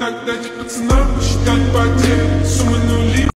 Так дать пацанам посчитать потери.